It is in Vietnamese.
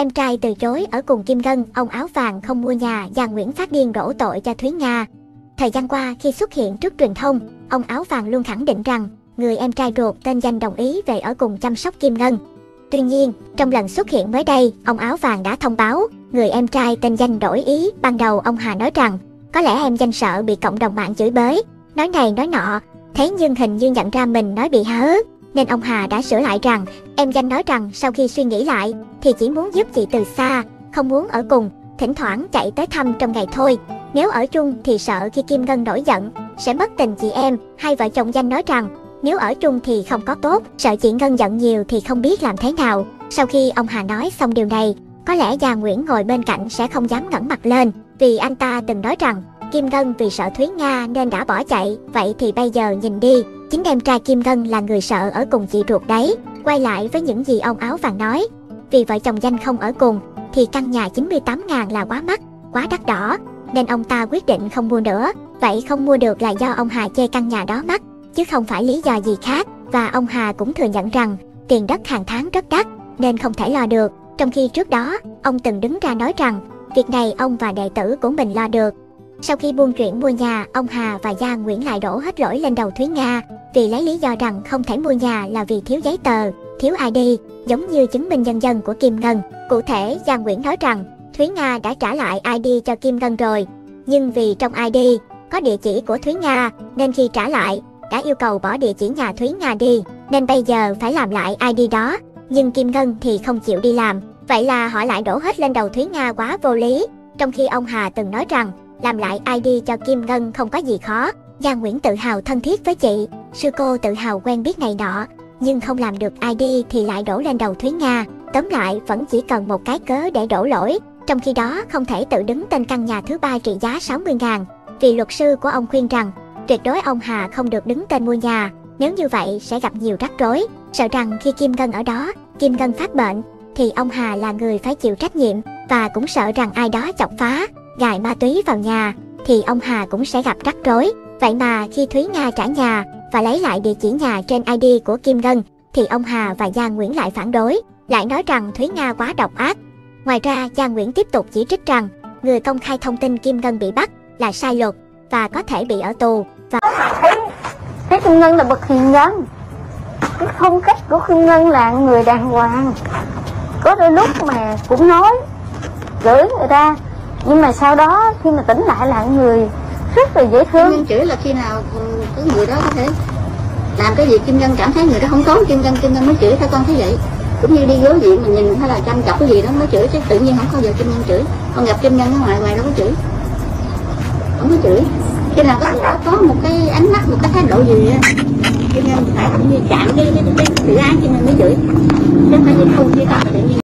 Em trai từ chối ở cùng Kim Ngân, ông áo vàng không mua nhà, và Nguyễn phát điên đổ tội cho Thúy Nga. Thời gian qua khi xuất hiện trước truyền thông, ông áo vàng luôn khẳng định rằng người em trai ruột tên danh đồng ý về ở cùng chăm sóc Kim Ngân. Tuy nhiên, trong lần xuất hiện mới đây, ông áo vàng đã thông báo người em trai tên danh đổi ý. Ban đầu ông Hà nói rằng có lẽ em danh sợ bị cộng đồng mạng chửi bới, nói này nói nọ. Thế nhưng hình như nhận ra mình nói bị hớ, nên ông Hà đã sửa lại rằng em danh nói rằng sau khi suy nghĩ lại thì chỉ muốn giúp chị từ xa, không muốn ở cùng, thỉnh thoảng chạy tới thăm trong ngày thôi. Nếu ở chung thì sợ khi Kim Ngân nổi giận sẽ mất tình chị em. Hai vợ chồng danh nói rằng nếu ở chung thì không có tốt, sợ chị Ngân giận nhiều thì không biết làm thế nào. Sau khi ông Hà nói xong điều này, có lẽ già Nguyễn ngồi bên cạnh sẽ không dám ngẩng mặt lên, vì anh ta từng nói rằng Kim Ngân vì sợ Thúy Nga nên đã bỏ chạy, vậy thì bây giờ nhìn đi, chính em trai Kim Ngân là người sợ ở cùng chị ruột đấy. Quay lại với những gì ông áo vàng nói, vì vợ chồng danh không ở cùng, thì căn nhà 98 ngàn là quá mắc, quá đắt đỏ, nên ông ta quyết định không mua nữa. Vậy không mua được là do ông Hà chê căn nhà đó mắc, chứ không phải lý do gì khác. Và ông Hà cũng thừa nhận rằng tiền đất hàng tháng rất đắt, nên không thể lo được. Trong khi trước đó, ông từng đứng ra nói rằng việc này ông và đệ tử của mình lo được. Sau khi buông chuyện mua nhà, ông Hà và Gia Nguyễn lại đổ hết lỗi lên đầu Thúy Nga, vì lấy lý do rằng không thể mua nhà là vì thiếu giấy tờ, thiếu ID, giống như chứng minh nhân dân của Kim Ngân. Cụ thể, Gia Nguyễn nói rằng Thúy Nga đã trả lại ID cho Kim Ngân rồi, nhưng vì trong ID có địa chỉ của Thúy Nga, nên khi trả lại, đã yêu cầu bỏ địa chỉ nhà Thúy Nga đi, nên bây giờ phải làm lại ID đó. Nhưng Kim Ngân thì không chịu đi làm, vậy là họ lại đổ hết lên đầu Thúy Nga quá vô lý. Trong khi ông Hà từng nói rằng làm lại ID cho Kim Ngân không có gì khó. Giang Nguyễn tự hào thân thiết với chị, sư cô tự hào quen biết này nọ, nhưng không làm được ID thì lại đổ lên đầu Thúy Nga. Tóm lại vẫn chỉ cần một cái cớ để đổ lỗi, trong khi đó không thể tự đứng tên căn nhà thứ ba trị giá 60 ngàn. Vì luật sư của ông khuyên rằng tuyệt đối ông Hà không được đứng tên mua nhà, nếu như vậy sẽ gặp nhiều rắc rối, sợ rằng khi Kim Ngân ở đó, Kim Ngân phát bệnh, thì ông Hà là người phải chịu trách nhiệm và cũng sợ rằng ai đó chọc phá, gài ma túy vào nhà, thì ông Hà cũng sẽ gặp rắc rối. Vậy mà khi Thúy Nga trả nhà và lấy lại địa chỉ nhà trên ID của Kim Ngân, thì ông Hà và Giang Nguyễn lại phản đối, lại nói rằng Thúy Nga quá độc ác. Ngoài ra, Giang Nguyễn tiếp tục chỉ trích rằng người công khai thông tin Kim Ngân bị bắt là sai luật và có thể bị ở tù. Và thấy Kim Ngân là bậc hiền nhân cái phong cách của Kim Ngân là người đàng hoàng có đôi lúc mà cũng nói gửi người ta nhưng mà sau đó khi mà tỉnh lại là người rất là dễ thương Kim Ngân chửi là khi nào cái người đó có thể làm cái gì Kim Ngân cảm thấy người đó không tốt Kim Ngân Kim Ngân mới chửi theo con thấy vậy cũng như đi gối diện mình nhìn hay là chăm chọc cái gì đó mới chửi chứ tự nhiên không có giờ Kim Ngân chửi con gặp Kim Ngân ở ngoài ngoài đâu có chửi không có chửi khi nào có người đó có một cái ánh mắt một cái thái độ gì á Kim Ngân phải như chạm cái cái cái tự ái Kim Ngân mới chửi chứ phải như không như con tự nhiên